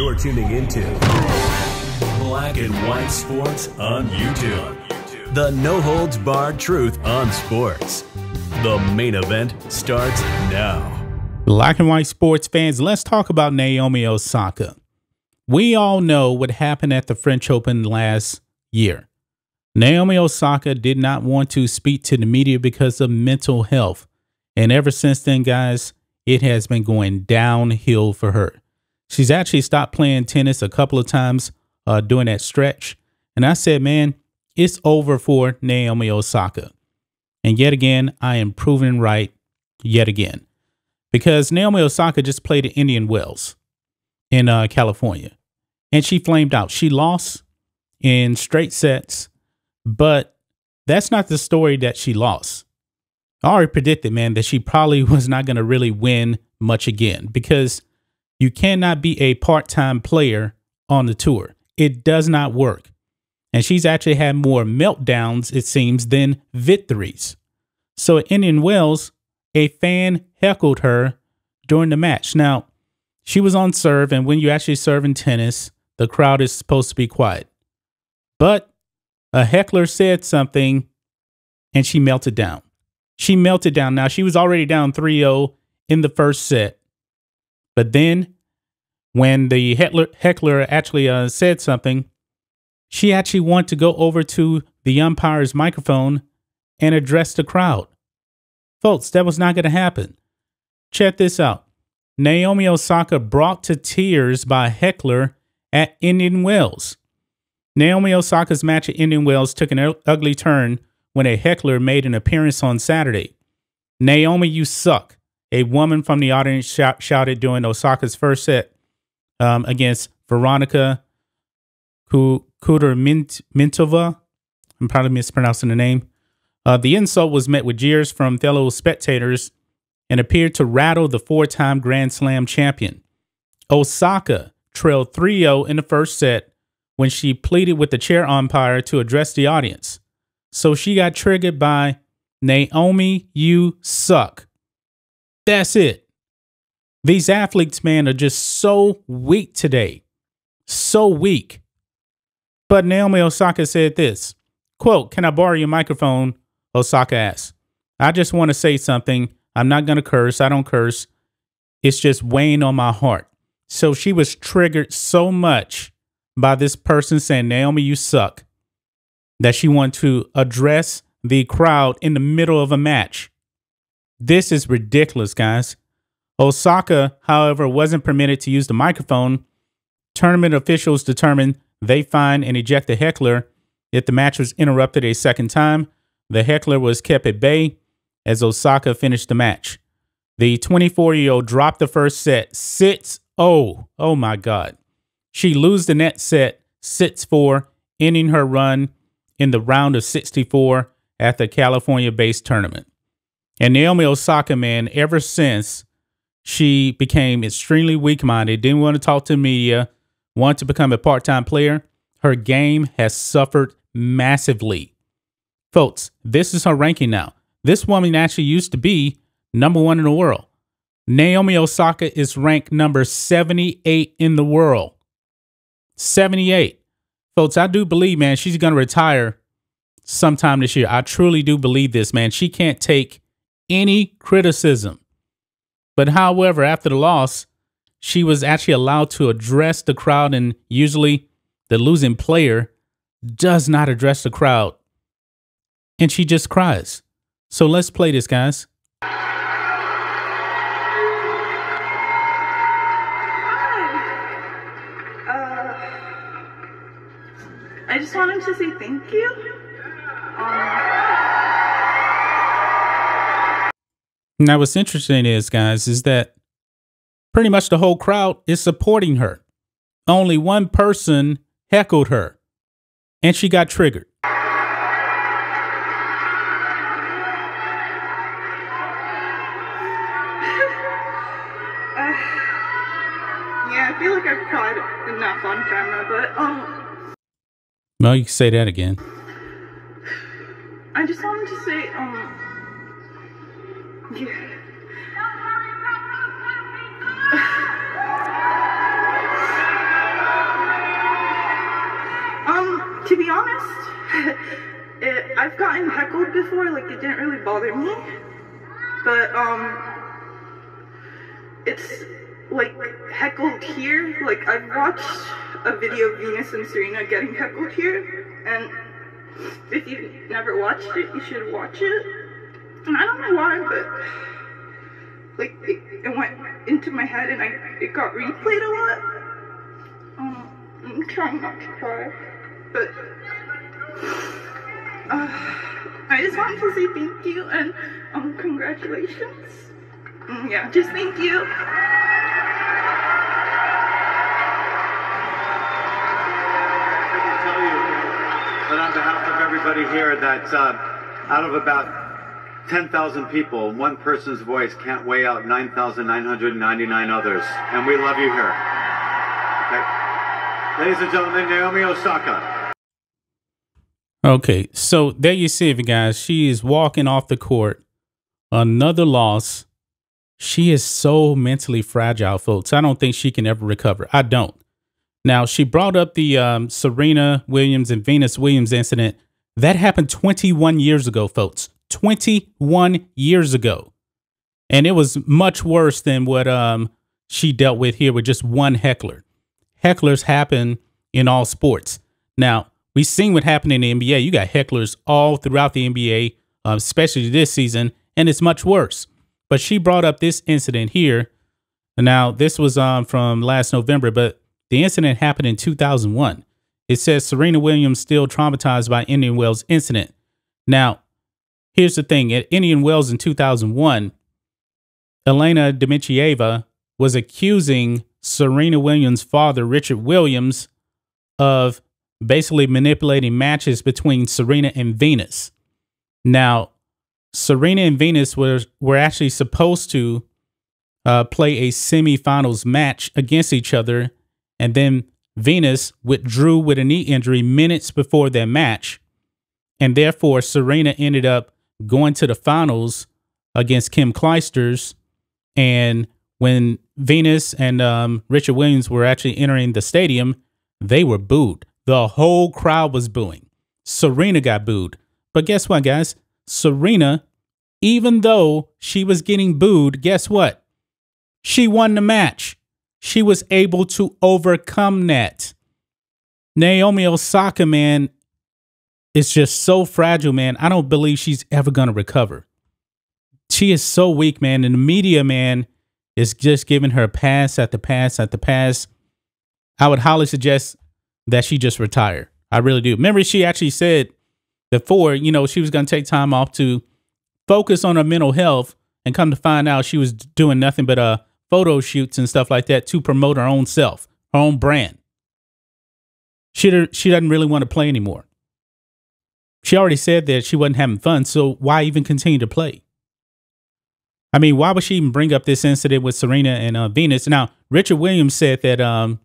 You're tuning into Black and White Sports on YouTube. The no holds barred truth on sports. The main event starts now. Black and white sports fans, let's talk about Naomi Osaka. We all know what happened at the French Open last year. Naomi Osaka did not want to speak to the media because of mental health. And ever since then, guys, it has been going downhill for her. She's actually stopped playing tennis a couple of times uh, during that stretch. And I said, man, it's over for Naomi Osaka. And yet again, I am proven right yet again. Because Naomi Osaka just played at Indian Wells in uh, California. And she flamed out. She lost in straight sets, but that's not the story that she lost. I already predicted, man, that she probably was not going to really win much again because you cannot be a part time player on the tour. It does not work. And she's actually had more meltdowns, it seems, than victories. So at Indian Wells, a fan heckled her during the match. Now, she was on serve, and when you actually serve in tennis, the crowd is supposed to be quiet. But a heckler said something and she melted down. She melted down. Now, she was already down 3 0 in the first set. But then, when the heckler, heckler actually uh, said something, she actually wanted to go over to the umpire's microphone and address the crowd. Folks, that was not going to happen. Check this out. Naomi Osaka brought to tears by heckler at Indian Wells. Naomi Osaka's match at Indian Wells took an ugly turn when a heckler made an appearance on Saturday. Naomi, you suck. A woman from the audience shout, shouted during Osaka's first set um, against Veronika Kudermetova. I'm probably mispronouncing the name. Uh, the insult was met with jeers from fellow spectators and appeared to rattle the four time Grand Slam champion. Osaka trailed 3 0 in the first set when she pleaded with the chair umpire to address the audience. So she got triggered by Naomi, you suck. That's it. These athletes, man, are just so weak today. So weak. But Naomi Osaka said this quote, Can I borrow your microphone? Osaka asked. I just want to say something. I'm not going to curse. I don't curse. It's just weighing on my heart. So she was triggered so much by this person saying, Naomi, you suck, that she wanted to address the crowd in the middle of a match. This is ridiculous, guys. Osaka, however, wasn't permitted to use the microphone. Tournament officials determined they fine and eject the heckler if the match was interrupted a second time. The heckler was kept at bay as Osaka finished the match. The 24 year old dropped the first set, sits Oh, oh my God. She loses the net set 6 4, ending her run in the round of 64 at the California based tournament. And Naomi Osaka, man, ever since she became extremely weak minded, didn't want to talk to media, wanted to become a part time player, her game has suffered massively. Folks, this is her ranking now. This woman actually used to be number one in the world. Naomi Osaka is ranked number 78 in the world. 78. Folks, I do believe, man, she's going to retire sometime this year. I truly do believe this, man. She can't take any criticism. But however, after the loss, she was actually allowed to address the crowd, and usually the losing player does not address the crowd. And she just cries. So let's play this, guys. I just wanted to say thank you. Um, now, what's interesting is, guys, is that pretty much the whole crowd is supporting her. Only one person heckled her, and she got triggered. Yeah, I feel like I've cried enough on camera, but um, no, you can say that again. I just wanted to say, um, um, to be honest, it, I've gotten heckled before, like it didn't really bother me, but um, it's like heckled here. Like I've watched a video of Venus and Serena getting heckled here, and if you've never watched it, you should watch it. And I don't know why, but like it, it went into my head and I it got replayed a lot. Um, I'm trying not to cry, but uh, I just wanted to say thank you and um congratulations. Mm, yeah, just thank you. That on behalf of everybody here that uh, out of about 10,000 people, one person's voice can't weigh out 9,999 others. And we love you here. Okay. Ladies and gentlemen, Naomi Osaka. Okay, so there you see it, guys. She is walking off the court. Another loss. She is so mentally fragile, folks. I don't think she can ever recover. I don't. Now, she brought up the um, Serena Williams and Venus Williams incident. That happened 21 years ago, folks. 21 years ago. And it was much worse than what um, she dealt with here with just one heckler. Hecklers happen in all sports. Now, we've seen what happened in the NBA. You got hecklers all throughout the NBA, uh, especially this season, and it's much worse. But she brought up this incident here. Now, this was um, from last November, but the incident happened in 2001. It says Serena Williams still traumatized by Indian Wells incident. Now, here's the thing: at Indian Wells in 2001, Elena Dementieva was accusing Serena Williams' father, Richard Williams, of basically manipulating matches between Serena and Venus. Now, Serena and Venus were were actually supposed to uh, play a semifinals match against each other, and then Venus withdrew with a knee injury minutes before their match, and therefore Serena ended up going to the finals against Kim Clijsters. And when Venus and um, Richard Williams were actually entering the stadium, they were booed. The whole crowd was booing. Serena got booed. But guess what, guys? Serena, even though she was getting booed, guess what? She won the match. She was able to overcome that. Naomi Osaka, man, is just so fragile, man. I don't believe she's ever going to recover. She is so weak, man. And the media, man, is just giving her a pass at the pass at the pass. I would highly suggest that she just retire. I really do. Remember, she actually said before, you know, she was going to take time off to focus on her mental health and come to find out she was doing nothing but uh, photo shoots and stuff like that to promote her own self, her own brand. She, she doesn't really want to play anymore. She already said that she wasn't having fun, so why even continue to play? I mean, why would she even bring up this incident with Serena and uh, Venus? Now, Richard Williams said that um,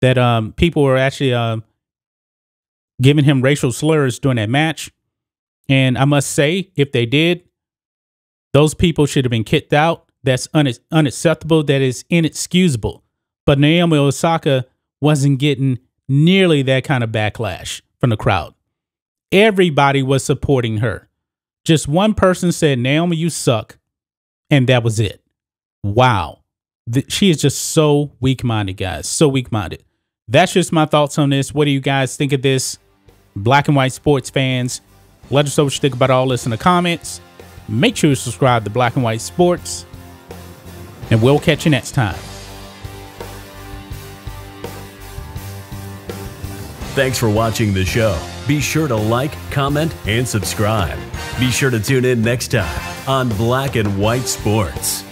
that um, people were actually um, giving him racial slurs during that match, and I must say, if they did, those people should have been kicked out. That's un- unacceptable. That is inexcusable. But Naomi Osaka wasn't getting nearly that kind of backlash from the crowd. Everybody was supporting her. Just one person said, Naomi, you suck. And that was it. Wow. The, she is just so weak minded, guys. So weak minded. That's just my thoughts on this. What do you guys think of this? Black and white sports fans, let us know what you think about all this in the comments. Make sure you subscribe to Black and White Sports. And we'll catch you next time. Thanks for watching the show. Be sure to like, comment, and subscribe. Be sure to tune in next time on Black and White Sports.